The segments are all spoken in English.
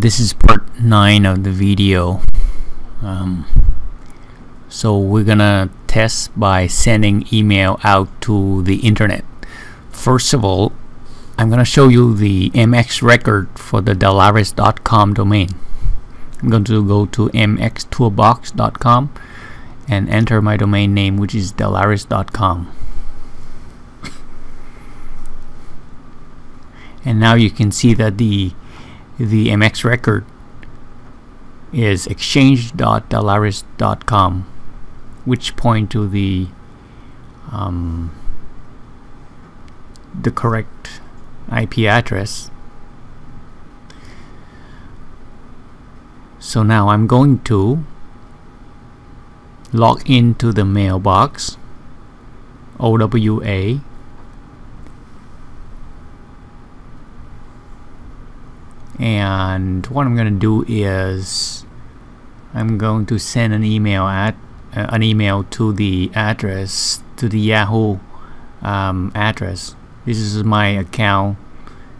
this is part 9 of the video. Um, so we're gonna test by sending email out to the internet. First of all I'm gonna show you the MX record for the Delaris.com domain. I'm going to go to mxtoolbox.com and enter my domain name which is Delaris.com and now you can see that the the MX record is exchange.delaris.com which point to the um, the correct IP address. So now I'm going to log into the mailbox OWA and what I'm gonna do is I'm going to send an email at uh, an email to the address to the Yahoo um, address. This is my account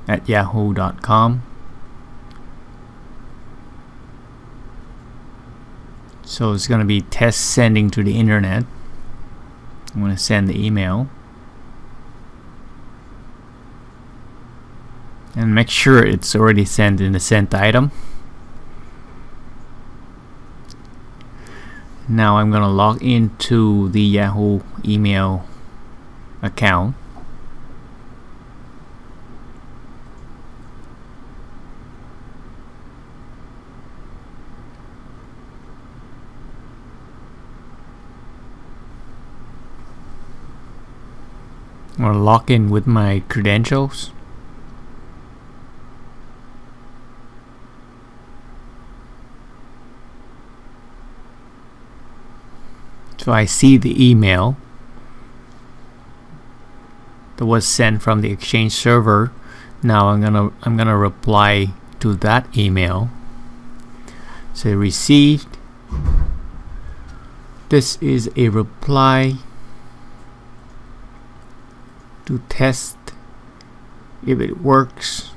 at yahoo.com so it's gonna be test sending to the internet. I'm gonna send the email and make sure it's already sent in the sent item. Now I'm gonna log into the Yahoo email account. Gonna log in with my credentials So I see the email that was sent from the Exchange server. Now I'm gonna I'm gonna reply to that email. Say received. This is a reply to test if it works.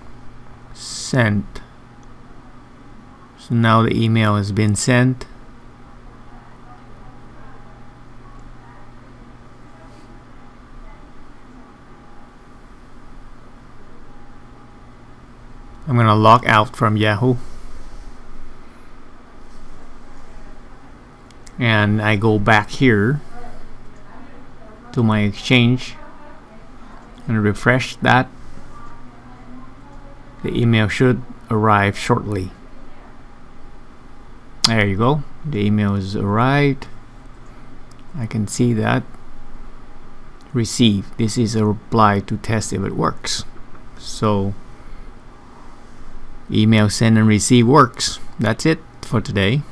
Sent. So now the email has been sent. I'm gonna log out from Yahoo. And I go back here to my exchange and refresh that. The email should arrive shortly. There you go. The email is arrived. I can see that. Receive. This is a reply to test if it works. So email send and receive works. That's it for today